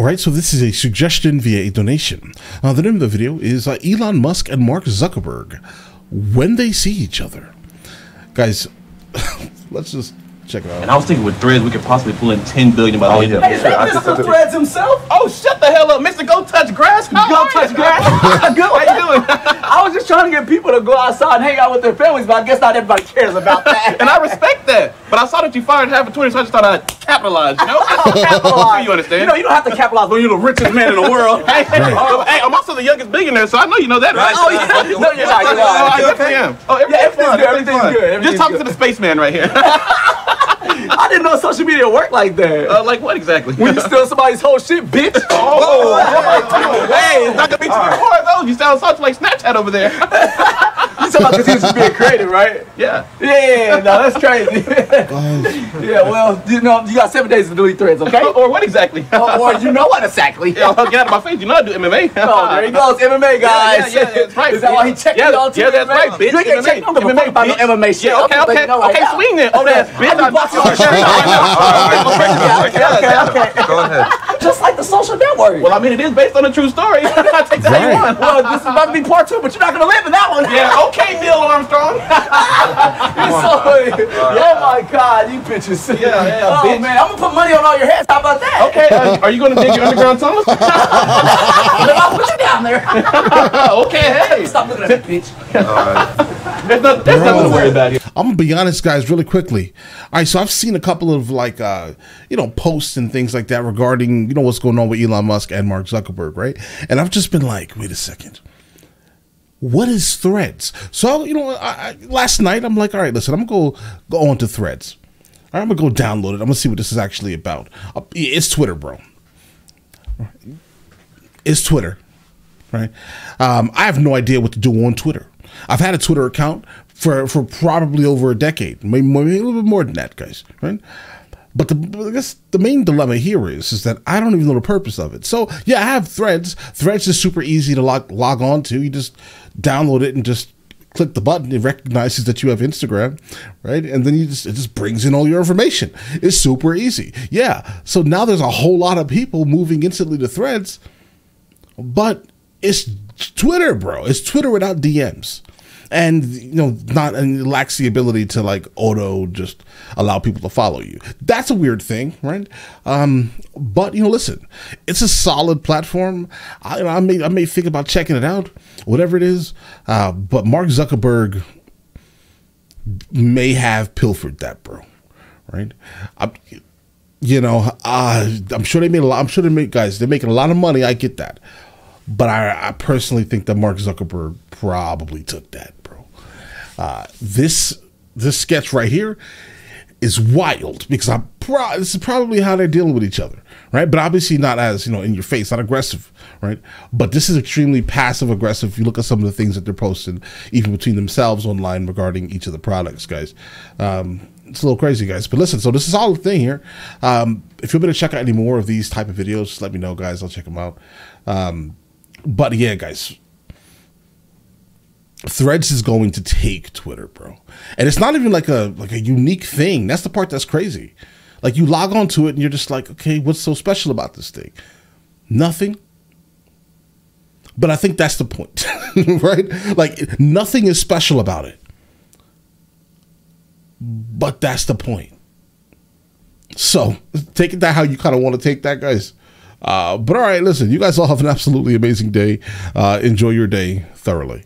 All right, so this is a suggestion via a donation. Uh, the name of the video is uh, Elon Musk and Mark Zuckerberg when they see each other. Guys, let's just check it out. And I was thinking with threads, we could possibly pull in 10 billion by the Oh, end yeah. of the Hey, year. I just- Mr. Threads himself. Oh, shut the hell up, Mr. Go Touch Grass. How Go are touch you? grass. Good. How you doing? I was just trying to get people to go outside and hang out with their families, but I guess not everybody cares about that. and I respect that. But I saw that you fired half of Twitter, so I just thought I'd capitalize, you know? capitalize. You understand? You know, you don't have to capitalize when you're the richest man in the world. Hey, hey, hey, I'm also the youngest billionaire, so I know you know that, right? Oh, yeah. No, you're not. You're Oh, I not. definitely am. Oh, Yeah, everything's everything's fine. good. Everything's good. Just talking to the spaceman right here. I didn't know social media worked like that. uh, like what exactly? when you steal somebody's whole shit, bitch. Oh, hey, it's not gonna be too hard though. You sound such like Snapchat over there. You talking about because he was just being creative, right? yeah. Yeah, no, that's crazy. yeah, well, you know, you got seven days to delete threads, okay? Or what exactly? or, or you know what exactly. Yeah, I'll get out of my face. You know I do MMA. Oh, there he goes, MMA guys. Yeah, yeah, that's right. Is that why he checked yeah, you all too? Yeah, that's right, bitch. You ain't gonna check MMA, no give about no MMA shit. Yeah, okay, okay, letting you know right okay, swing then. Oh, that's bitch. I be boxing on shit. I Okay, okay, okay. Go ahead. Just like the social network. Well, I mean, it is based on a true story. I take that how you want. Well, this is about to be part two, but you're not gonna live in that one. Yeah, okay, Neil Armstrong. You're so, oh my God, you bitches. Yeah, yeah, Oh bitch. man, I'm gonna put money on all your heads. How about that? Okay, uh, are you going to dig your underground tunnels? I'll put you down there. okay, hey. Stop looking at me, bitch. There's, no, there's nothing to worry about here. I'm gonna be honest, guys, really quickly. All right, so I've seen a couple of like, uh, you know, posts and things like that regarding, you know, what's going on with Elon Musk and Mark Zuckerberg, right? And I've just been like, wait a second, what is Threads? So you know, I, I, last night I'm like, all right, listen, I'm gonna go go on to Threads. All right, I'm gonna go download it. I'm gonna see what this is actually about. Uh, It's Twitter, bro. It's Twitter, right? Um, I have no idea what to do on Twitter. I've had a Twitter account for for probably over a decade, maybe, maybe a little bit more than that, guys, right? But the I guess the main dilemma here is is that I don't even know the purpose of it. So yeah, I have Threads. Threads is super easy to log log on to. You just download it and just click the button. It recognizes that you have Instagram, right? And then you just it just brings in all your information. It's super easy. Yeah. So now there's a whole lot of people moving instantly to Threads, but it's Twitter, bro. It's Twitter without DMs. And you know, not and lacks the ability to like auto just allow people to follow you. That's a weird thing, right? Um, but you know, listen, it's a solid platform. I, I may I may think about checking it out, whatever it is. Uh, but Mark Zuckerberg may have pilfered that, bro. Right? I'm, you know, uh, I'm sure they made a lot. I'm sure they make guys. They're making a lot of money. I get that, but I, I personally think that Mark Zuckerberg probably took that, bro. Uh, this this sketch right here is wild because I'm pro- this is probably how they're dealing with each other, right? But obviously not as you know in your face, not aggressive, right? But this is extremely passive aggressive. If you look at some of the things that they're posting, even between themselves online regarding each of the products, guys. Um, it's a little crazy, guys. But listen, so this is all the thing here. Um, if you're going to check out any more of these type of videos, just let me know, guys. I'll check them out. Um, but yeah, guys, Threads is going to take Twitter, bro. And it's not even like a like a unique thing. That's the part that's crazy. Like you log on to it and you're just like, okay, what's so special about this thing? Nothing. But I think that's the point, right? Like nothing is special about it. But that's the point. So take it that how you kind of want to take that, guys. Uh, but all right, listen, you guys all have an absolutely amazing day. Uh, enjoy your day thoroughly.